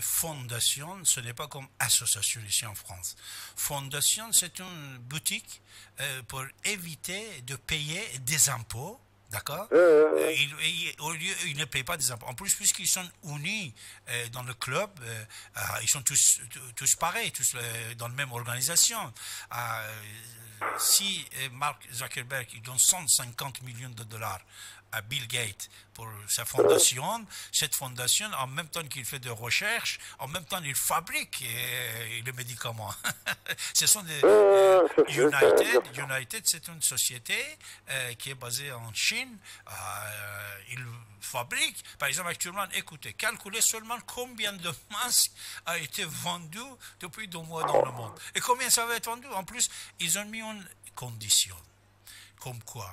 fondation, ce n'est pas comme association ici en France. Fondation, c'est une boutique pour éviter de payer des impôts D'accord? Euh, euh, ils, Au lieu, ils ne payent pas des impôts. En plus, puisqu'ils sont unis euh, dans le club, euh, euh, ils sont tous, tous pareils, tous euh, dans la même organisation. Euh, si euh, Mark Zuckerberg il donne 150 millions de dollars à Bill Gates pour sa fondation, cette fondation, en même temps qu'il fait de recherche, en même temps il fabrique euh, les médicaments. Ce sont des Euh, United. c'est une société euh, qui est basée en Chine. Euh, il fabrique, par exemple, actuellement, écoutez, calculez seulement combien de masques a été vendu depuis deux mois dans le monde. Et combien ça va être vendu? En plus, ils ont mis une condition. Comme quoi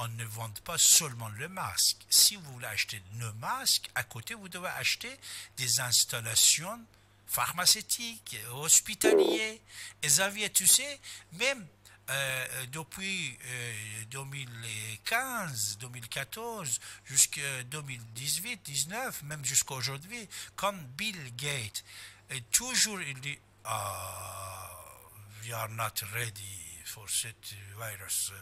on ne vend pas seulement le masque. Si vous voulez acheter le masque, à côté, vous devez acheter des installations pharmaceutiques, hospitalières. Et Xavier, tu sais, même euh, depuis euh, 2015, 2014, jusqu'à 2018, 19, même jusqu'à aujourd'hui, comme Bill Gates, et toujours il dit, ah, we are not ready for cette virus.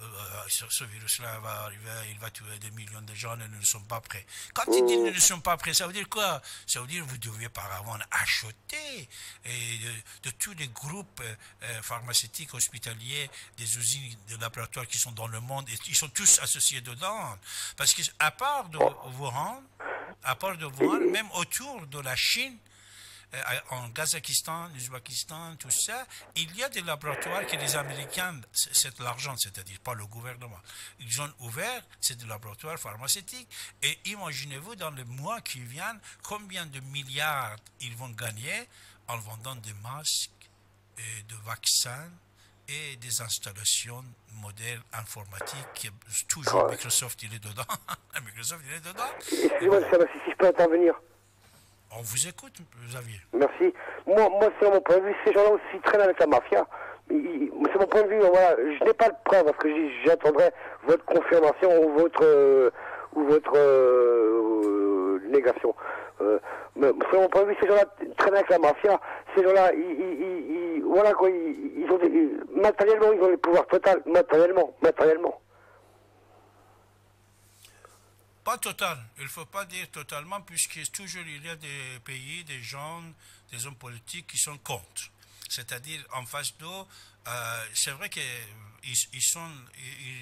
Euh, euh, ce, virus-là va arriver, il va tuer des millions de gens et nous ne sommes pas prêts. Quand il dit nous ne sommes pas prêts, ça veut dire quoi? Ça veut dire que vous deviez par avant acheter et de, de tous les groupes euh, pharmaceutiques, hospitaliers, des usines de laboratoires qui sont dans le monde, et ils sont tous associés dedans. Parce qu'à part de Wuhan, à part de Wuhan, même autour de la Chine, en Kazakhstan, l'Ouzbékistan, tout ça, il y a des laboratoires que les Américains, c'est l'argent, c'est-à-dire pas le gouvernement, ils ont ouvert, c'est des laboratoires pharmaceutiques. Et imaginez-vous dans les mois qui viennent, combien de milliards ils vont gagner en vendant des masques, et de vaccins et des installations modernes informatiques. Toujours. Microsoft, il est dedans. Microsoft, il est dedans. Excusez-moi, si je peux intervenir. On vous écoute, Xavier. Merci. Moi, moi c'est mon point de vue. Ces gens-là aussi traînent avec la mafia. C'est mon point de vue. Voilà. Je n'ai pas de preuve parce que j'attendrai votre confirmation ou votre euh, ou votre euh, négation. Euh, c'est mon point de vue. Ces gens-là traînent avec la mafia. Ces gens-là, ils, ils- ils- voilà quoi. Ils, ont des, matériellement, ils ont les pouvoirs total. Matériellement, matériellement. Pas total. Il ne faut pas dire totalement, puisque toujours il y a des pays, des gens, des hommes politiques qui sont contre. C'est-à-dire, en face d'eux, euh, c'est vrai qu'ils ils sont,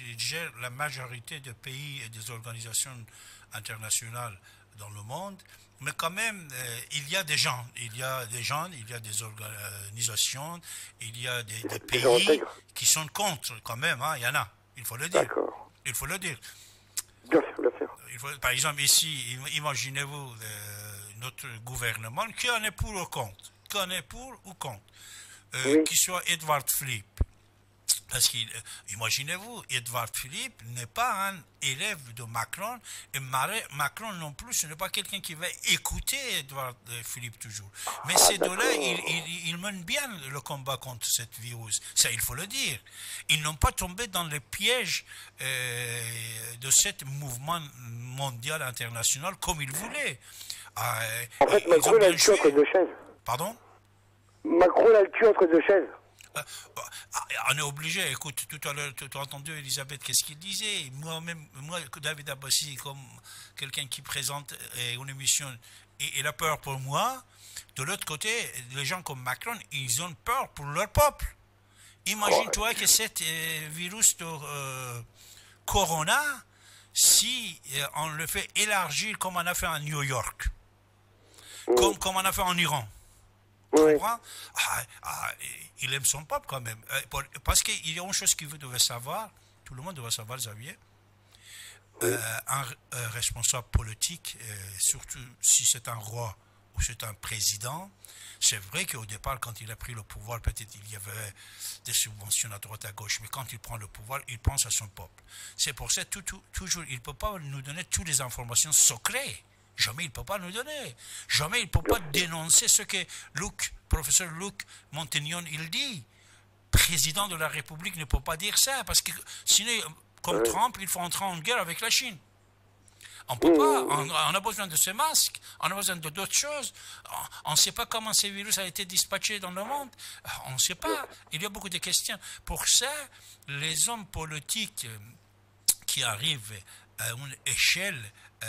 ils, gèrent la majorité des pays et des organisations internationales dans le monde, mais quand même, euh, il y a des gens, il y a des gens, il y a des organisations, il y a des, pays qui sont contre, quand même, hein, il y en a, il faut le dire. Il faut le dire. Bien sûr, bien sûr. Il faut- par exemple, ici, im- imaginez-vous euh, notre gouvernement, qui en est pour ou contre? Qui en est pour ou contre? Euh, Oui. Qui soit Edward Philippe. Parce que, euh, imaginez-vous, Edward Philippe n'est pas un élève de Macron, et Macron non plus, ce n'est pas quelqu'un qui va écouter Edward euh, Philippe toujours. Mais ces deux-là, d'accord. ils, ils- ils mènent bien le combat contre cette virus. Ça, il faut le dire. Ils n'ont pas tombé dans le piège euh, de ce mouvement mondial international comme ils voulaient. Ah, euh, En fait, Macron, il a bien le cul entre deux chaises. Pardon? Macron, il a le cul entre deux chaises. Euh, ah, on est obligé, écoute, tout à l'heure, tu as entendu Elisabeth, qu'est-ce qu'il disait? Moi-même, moi, David Abbassi, comme quelqu'un qui présente euh, une émission, et il a peur pour moi. De l'autre côté, les gens comme Macron, ils ont peur pour leur peuple. Imagine-toi que cet euh, virus de euh, Corona, si euh, on le fait élargir comme on a fait en New York, comme, comme on a fait en Iran, Comprends? Ah, ah, il aime son peuple quand même. Euh, Parce qu'il y a une chose que vous devez savoir, tout le monde doit savoir, Xavier. Euh, un euh, responsable politique, euh, surtout si c'est un roi ou c'est un président, c'est vrai qu'au départ, quand il a pris le pouvoir, peut-être il y avait des subventions à droite à gauche, mais quand il prend le pouvoir, il pense à son peuple. C'est pour ça, tout, tout- toujours, il ne peut pas nous donner toutes les informations secrètes. Jamais il ne peut pas nous donner. Jamais il ne peut pas dénoncer ce que Luc, professeur Luc Montignon, il dit. Président de la République ne peut pas dire ça, parce que sinon, comme Trump, il faut entrer en guerre avec la Chine. On peut pas. On, on, a besoin de ces masques. On a besoin de d'autres choses. On ne sait pas comment ces virus a été dispatché dans le monde. On ne sait pas. Il y a beaucoup de questions. Pour ça, les hommes politiques qui arrivent à une échelle euh,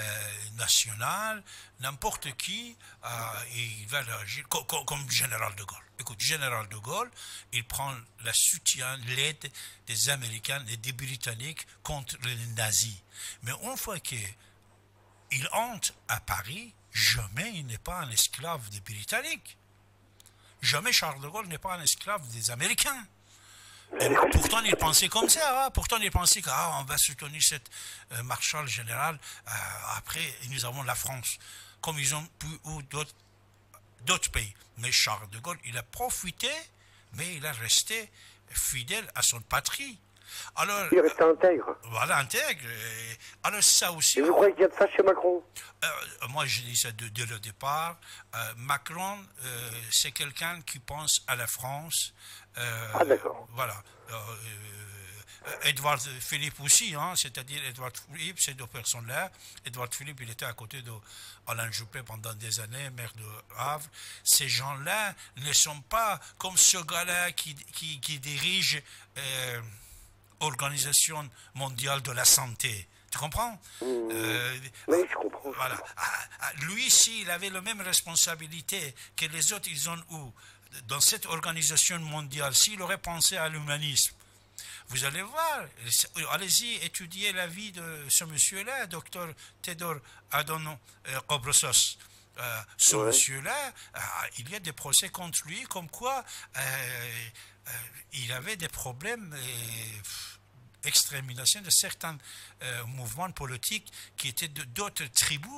nationale, n'importe qui, euh, il va réagir comme, général de Gaulle. Écoute, général de Gaulle, il prend le soutien, l'aide des Américains et des Britanniques contre les nazis. Mais une fois qu'il entre à Paris, jamais il n'est pas un esclave des Britanniques. Jamais Charles de Gaulle n'est pas un esclave des Américains. Et pourtant, il pensait comme ça. Hein. Pourtant, il pensait qu'on ah, va soutenir cette euh, marshal général. Euh, après, nous avons la France, comme ils ont pu ou d'autres pays. Mais Charles de Gaulle, il a profité, mais il a resté fidèle à son patrie. Alors, il est resté intègre. Voilà, intègre. alors, ça aussi. Et vous croyez qu'il y a de ça chez Macron? Euh, Moi, je dis ça dès le départ. Macron, c'est quelqu'un qui pense à la France, euh, ah, d'accord. Voilà. Euh, euh, Edouard Philippe aussi, hein, c'est-à-dire Edouard Philippe, ces deux personnes-là. Edouard Philippe, il était à côté d'Alain Juppé pendant des années, maire de Havre. Ces gens-là ne sont pas comme ce gars-là qui, qui, dirige l'Organisation mondiale de la santé. Tu comprends? Mmh. Oui, je comprends. Voilà. Ah, ah, lui, s'il avait la même responsabilité que les autres, ils ont eu dans cette organisation mondiale, s'il aurait pensé à l'humanisme, vous allez voir, allez-y étudier la vie de ce monsieur-là, docteur Tedor Ghebreyesus. Euh, ce monsieur-là, euh, il y a des procès contre lui, comme quoi euh, il avait des problèmes extrémisation de certains euh, mouvements politiques qui étaient d'autres tribus,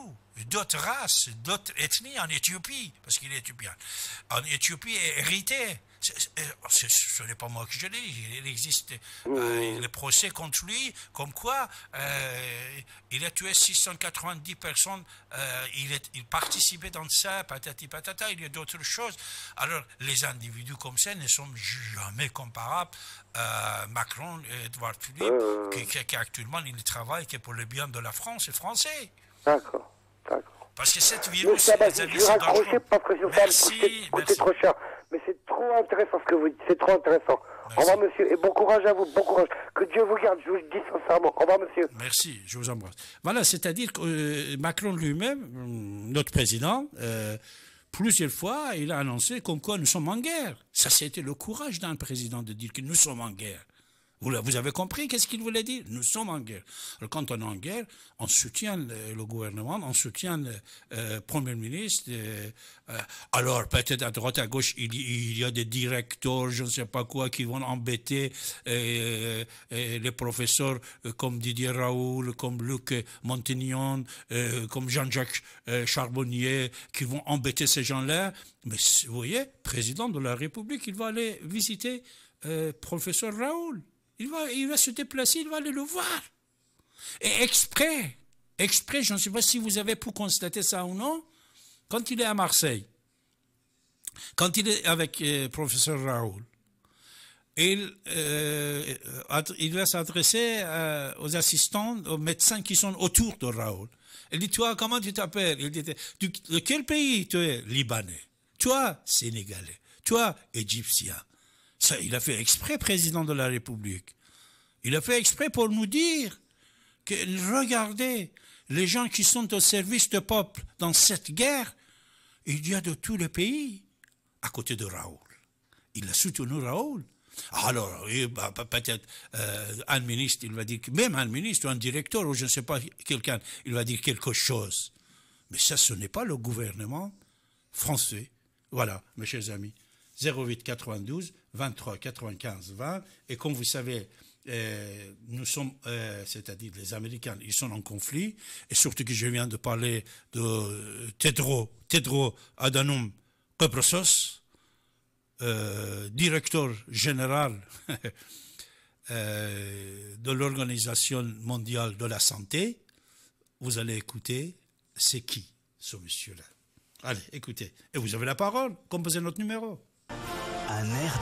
d'autres races, d'autres ethnies en Éthiopie, parce qu'il est éthiopien. En Éthiopie, hérité ce n'est pas moi qui je dis, il existe euh, le procès contre lui, comme quoi euh, il a tué 690 personnes, euh, il, est, il participait dans ça, patati patata, il y a d'autres choses. Alors, les individus comme ça ne sont jamais comparables à Macron et Edouard Philippe, qui, qui, actuellement il travaille qui est pour le bien de la France et français. D'accord. Parce que cette virus, je vais raccrocher parce que merci, merci. trop cher. Mais c'est trop intéressant ce que vous dites, c'est trop intéressant. Au revoir, monsieur, et bon courage à vous, bon courage. Que Dieu vous garde, je vous le dis sincèrement. Au revoir, monsieur. Merci, je vous embrasse. Voilà, c'est-à-dire que euh, Macron lui-même, euh, notre président, euh, plusieurs fois, il a annoncé comme quoi nous sommes en guerre. Ça, c'était le courage d'un président de dire que nous sommes en guerre. Vous, avez compris qu'est-ce qu'il voulait dire Nous sommes en guerre. Quand on est en guerre, on soutient le, gouvernement, on soutient le euh, Premier ministre. Euh, euh, alors, peut-être à droite, à gauche, il, y a des directeurs, je ne sais pas quoi, qui vont embêter les professeurs comme Didier Raoul, comme Luc Montignon, comme Jean-Jacques Charbonnier, qui vont embêter ces gens-là. Mais vous voyez, président de la République, il va aller visiter professeur Raoul. Il va, se déplacer, il va aller le voir. Et exprès, exprès, je ne sais pas si vous avez pu constater ça ou non, quand il est à Marseille, quand il est avec euh, professeur Raoul, il, euh, va s'adresser euh, aux assistants, aux médecins qui sont autour de Raoul. Il dit, toi, comment tu t'appelles? Il dit, de quel pays tu es? Libanais. Toi, Sénégalais. Toi, Égyptien il a fait exprès, président de la République. Il a fait exprès pour nous dire que, regardez, les gens qui sont au service du peuple dans cette guerre, il y a de tous les pays à côté de Raoul. Il a soutenu Raoul. Alors, bah, peut-être euh, un ministre, il va dire, même un ministre ou un directeur, ou je ne sais pas, quelqu'un, il va dire quelque chose. Mais ça, ce n'est pas le gouvernement français. Voilà, mes chers amis. 08 92 23 95 20. Et comme vous savez, euh, nous sommes, euh, c'est-à-dire les Américains, ils sont en conflit. Et surtout que je viens de parler de Tedro, Tedro Adhanom Ghebreyesus, euh, directeur général de l'Organisation mondiale de la santé. Vous allez écouter, c'est qui ce monsieur-là? Allez, écoutez. Et vous avez la parole. Composez notre numéro. Un air.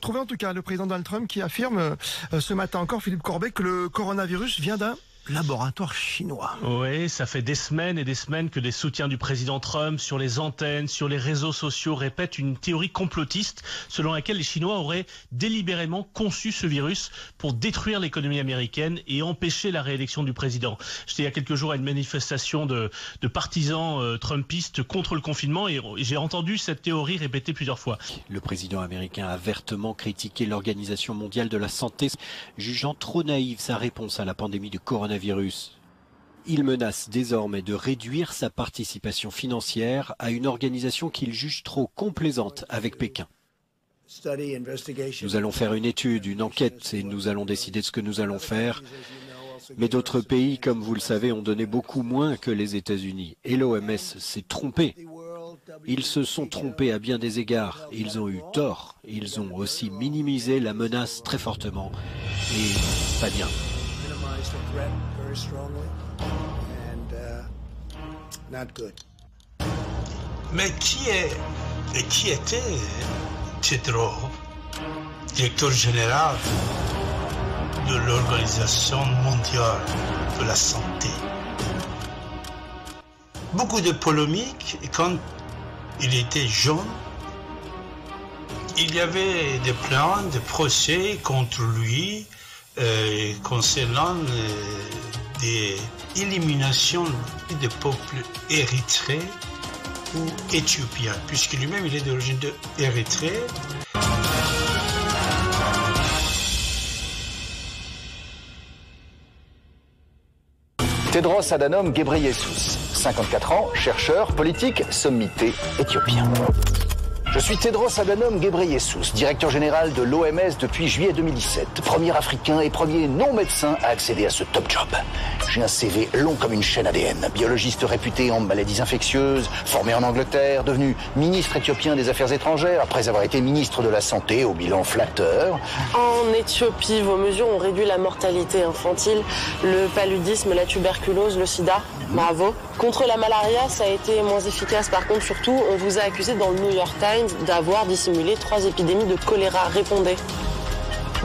Trouvez en tout cas le président Donald Trump qui affirme euh, ce matin encore, Philippe Corbet, que le coronavirus vient d'un laboratoire chinois. Oui, ça fait des semaines et des semaines que des soutiens du président Trump sur les antennes, sur les réseaux sociaux répètent une théorie complotiste selon laquelle les Chinois auraient délibérément conçu ce virus pour détruire l'économie américaine et empêcher la réélection du président. J'étais il y a quelques jours à une manifestation de, partisans euh, trumpistes contre le confinement et j'ai entendu cette théorie répétée plusieurs fois. Le président américain a vertement critiqué l'Organisation mondiale de la santé, jugeant trop naïve sa réponse à la pandémie de coronavirus il menace désormais de réduire sa participation financière à une organisation qu'il juge trop complaisante avec Pékin. Nous allons faire une étude, une enquête, et nous allons décider de ce que nous allons faire. Mais d'autres pays, comme vous le savez, ont donné beaucoup moins que les États-Unis. Et l'OMS s'est trompé. Ils se sont trompés à bien des égards. Ils ont eu tort. Ils ont aussi minimisé la menace très fortement. Et pas bien. Mais qui est et qui était Tedros, directeur général de l'Organisation mondiale de la santé? Beaucoup de polémiques quand il était jeune. Il y avait des plans de procès contre lui euh, concernant euh, des éliminations de peuples érythréens ou éthiopiens, puisque lui-même il est d'origine d'Érythrée. Tedros Adhanom Ghebreyesus, 54 ans, chercheur, politique, sommité éthiopien. Je suis Tedros Adhanom Ghebreyesus, directeur général de l'OMS depuis juillet 2017, premier africain et premier non-médecin à accéder à ce top job. J'ai un CV long comme une chaîne ADN, biologiste réputé en maladies infectieuses, formé en Angleterre, devenu ministre éthiopien des Affaires étrangères après avoir été ministre de la Santé au bilan flatteur. En Éthiopie, vos mesures ont réduit la mortalité infantile, le paludisme, la tuberculose, le sida. Bravo. Contre la malaria, ça a été moins efficace. Par contre, surtout, on vous a accusé dans le New York Times d'avoir dissimulé trois épidémies de choléra. Répondez.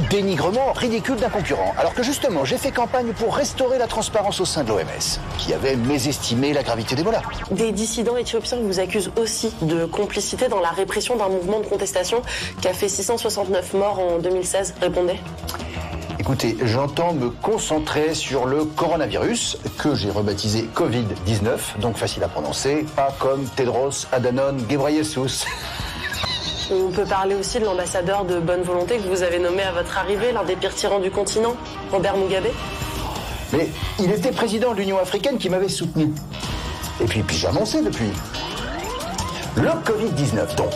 Dénigrement ridicule d'un concurrent. Alors que justement, j'ai fait campagne pour restaurer la transparence au sein de l'OMS, qui avait mésestimé la gravité d'Ebola. Des dissidents éthiopiens vous accusent aussi de complicité dans la répression d'un mouvement de contestation qui a fait 669 morts en 2016. Répondez. Écoutez, j'entends me concentrer sur le coronavirus, que j'ai rebaptisé Covid-19, donc facile à prononcer, pas comme Tedros Adhanom Ghebreyesus. On peut parler aussi de l'ambassadeur de bonne volonté que vous avez nommé à votre arrivée, l'un des pires tyrans du continent, Robert Mugabe. Mais il était président de l'Union africaine qui m'avait soutenu. Et puis, puis j'ai annoncé depuis. Le Covid-19, donc.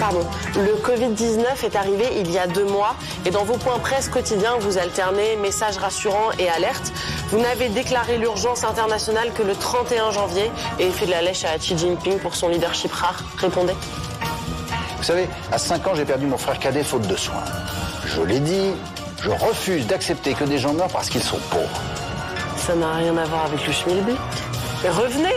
Pardon. Le Covid-19 est arrivé il y a deux mois et dans vos points presse quotidiens, vous alternez messages rassurants et alertes. Vous n'avez déclaré l'urgence internationale que le 31 janvier et fait de la lèche à Xi Jinping pour son leadership rare. Répondez. Vous savez, à 5 ans, j'ai perdu mon frère cadet faute de soins. Je l'ai dit, je refuse d'accepter que des gens meurent parce qu'ils sont pauvres. Ça n'a rien à voir avec le schmilblick. Revenez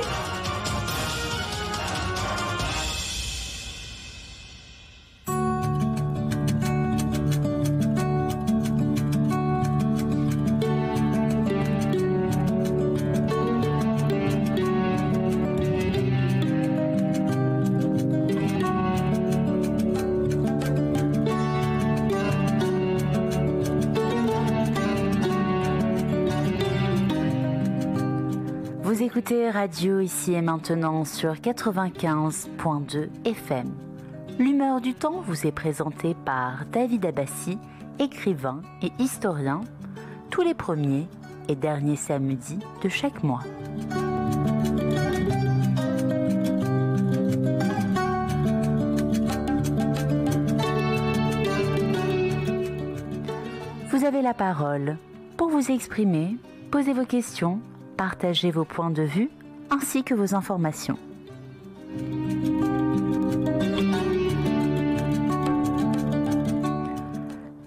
écoutez Radio ici et maintenant sur 95.2 FM. L'humeur du temps vous est présentée par David Abbassi, écrivain et historien, tous les premiers et derniers samedis de chaque mois. Vous avez la parole pour vous exprimer, poser vos questions partagez vos points de vue ainsi que vos informations.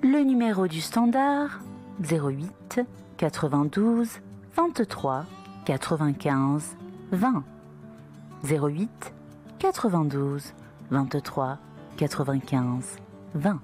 Le numéro du standard 08 92 23 95 20 08 92 23 95 20